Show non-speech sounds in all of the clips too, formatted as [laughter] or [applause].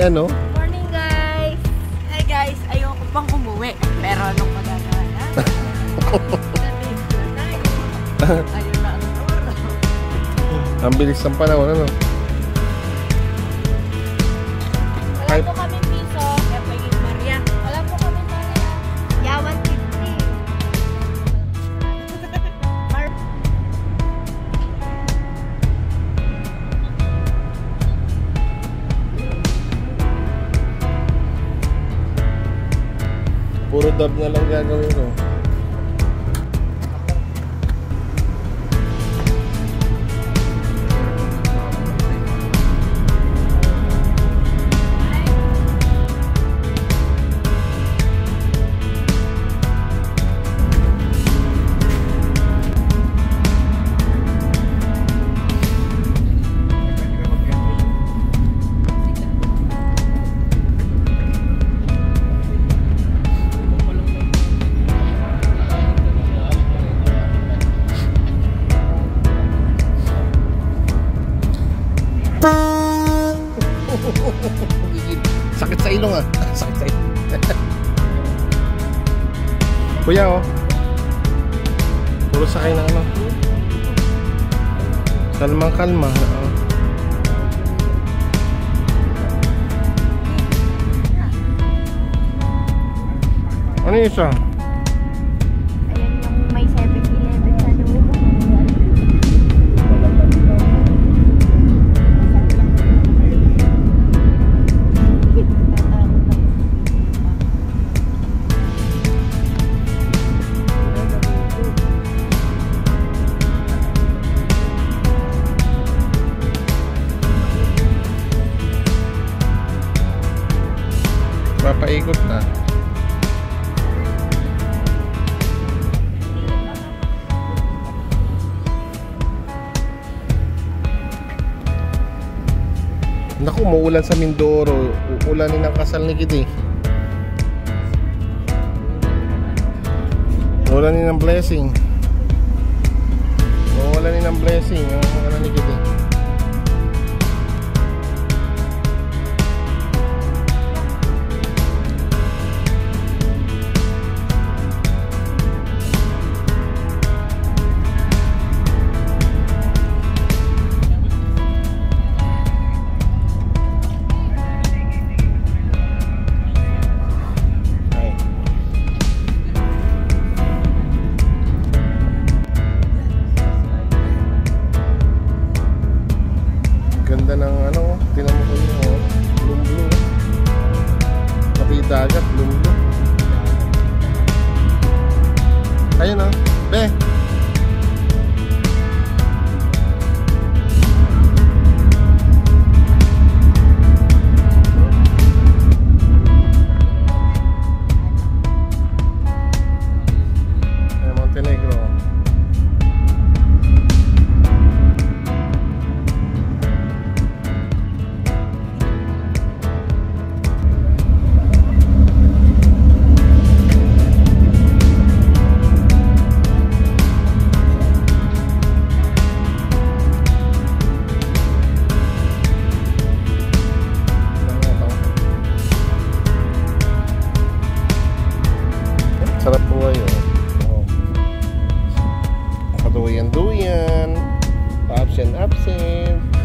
ano? Morning guys! Hi guys! Ayoko pang umuwi. Pero anong magagawa [laughs] na? Ayun na ang. Ang bilis ng panahon, ano? Dub na lang gagawin ko. go. Umuulan sa Mindoro. Uulanin ang kasal ni Kitty. Uulanin ng blessing. Uulanin ng blessing. Yung ano ni Kitty. Korean durian, absent absent.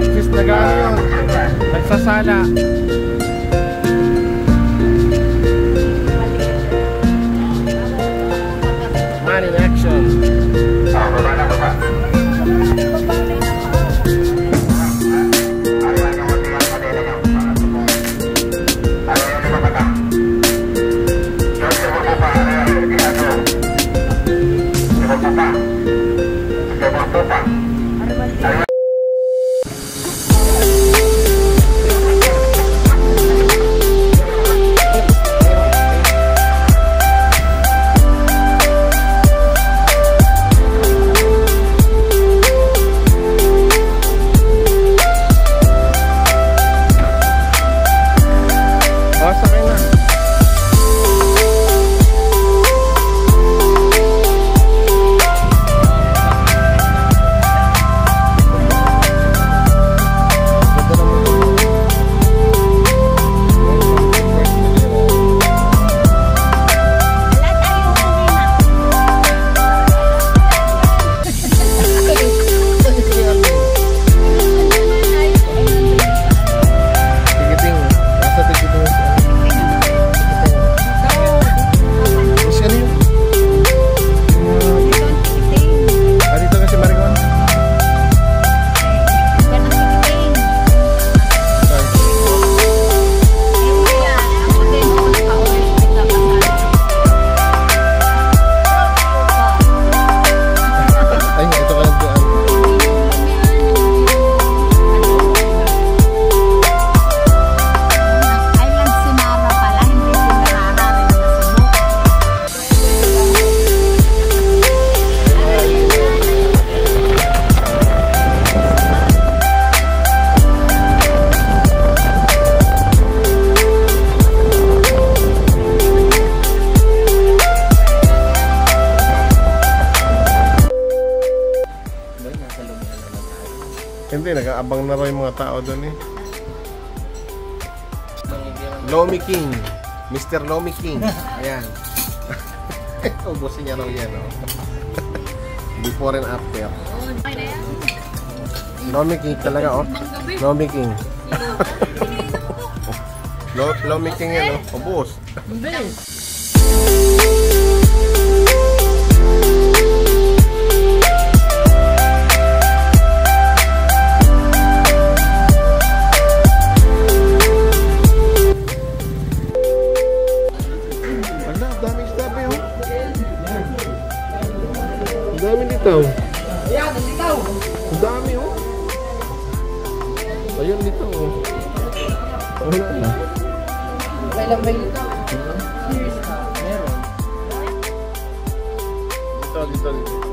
Nagsis nag-ano yun. Nagsasala. Hindi, nag-aabang na raw yung mga tao doon eh. Lomi King. Mr. Lomi King. Ayan. [laughs] Ubusin niya raw yan, oh. [laughs] Before and after. Lomi King talaga, oh. Lomi King. [laughs] Lo Lomi King yan, oh. Ubus. Ala, Ayun dito, oh. Wala na. Lang ba dito? Meron. Dito, dito, dito.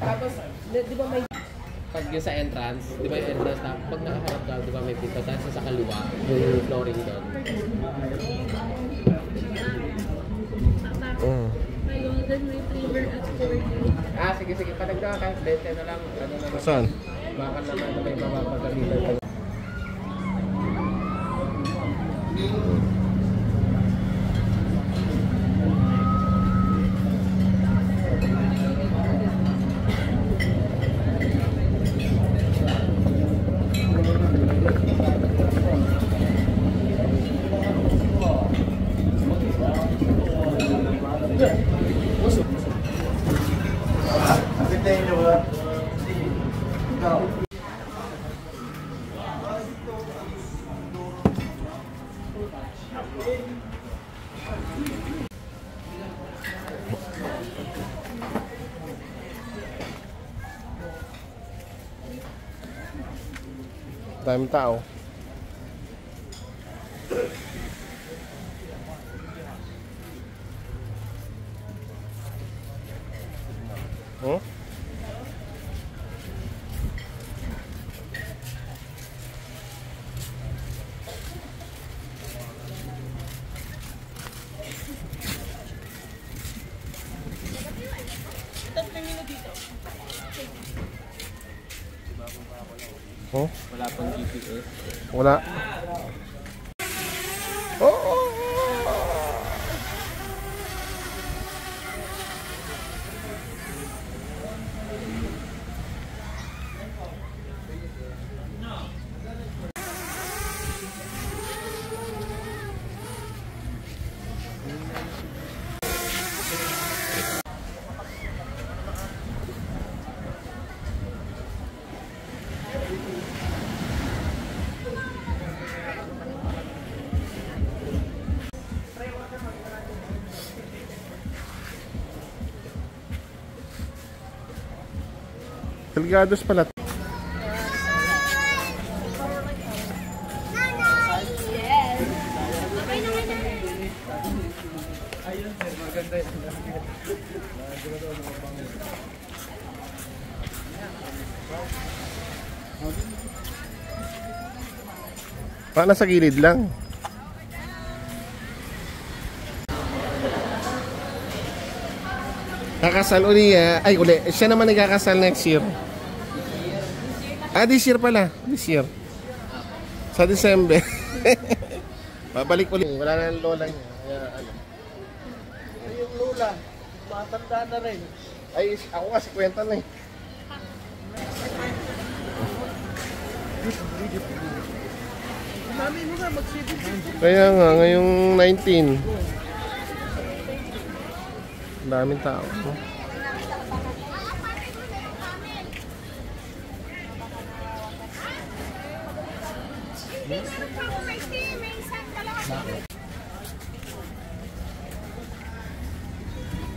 Tapos, di, di ba may... Pag yung sa entrance, di ba yung entrance na pag nakaharap ka, di ba may pinto, tapos sa kaliwa, yung flooring doon. Mm. May golden retriever at 40. Ah, sige, sige. Padagdagan kahit 20 na lang. Ano naman. Saan? Baka naman na may mapapagalitan. Daming tao. Hmm? Oh, Wala pang GPS. wala. Delgados pala. Paano sa gilid lang? Kakasal uli, ah. ay uli, siya naman nagkakasal next year. Ah, this year pala, this year. Sa December. [laughs] Babalik uli. Wala na ang lola niya. Kaya, ano. Yung lula, matanda na rin. Ay, ako nga, si kwenta na eh. Mami mo nga, magsibig. Kaya nga, ngayong 19. Ang daming tao. Ang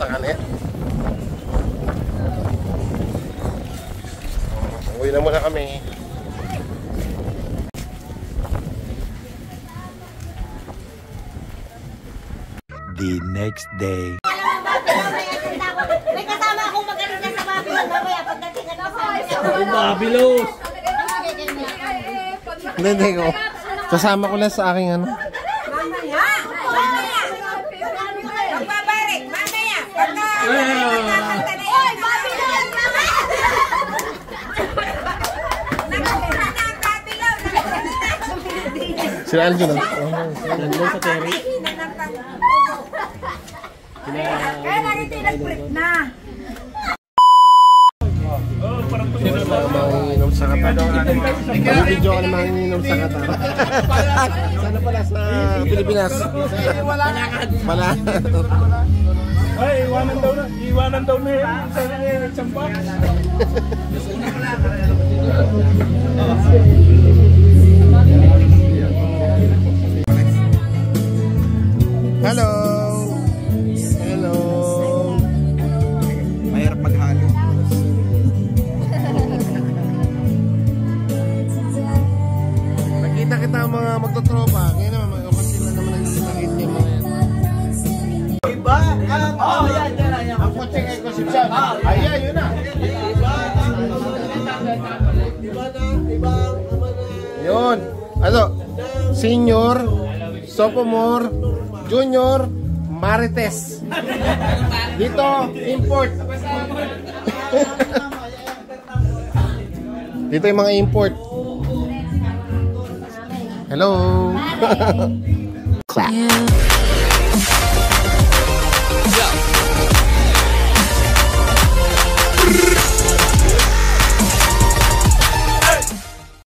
Sa kanin. Uwi na muna kami. The next day. May kasama akong magaling na sa Babylon mamaya pagdating ka na sa Babilos! Hindi, hindi ko. Kasama ko lang sa aking ano. Mamaya! Mamaya! Magbabarik! Mamaya! Pagka... Oy! Babylon! Mamaya! Nakakita na ang Babylon! Sila Alvin. ah. Nandun sa Terry. Kaya narito yung nag-prep na. Manginginom sa Qatar. Mag-video ka na manginginom sa Qatar. Sana pala sa Pilipinas. Wala. Ay, iwanan daw na. Iwanan daw na yan. Sa champa. Hello. Hello. Mahirap maghalo. Nakita kita ang mga magtotropa. Ngayon naman, mga kapatid na naman nagkikita yung mga yan. Iba ang... Oh, yan, yan, yan. Ang kutsing ay konsepsyon. Ayan, yun na. Iba na, iba ang ama na... Yun. Ano? Senior, sophomore, junior, marites. Dito, import. [laughs] Dito yung mga import. Hello. Clap.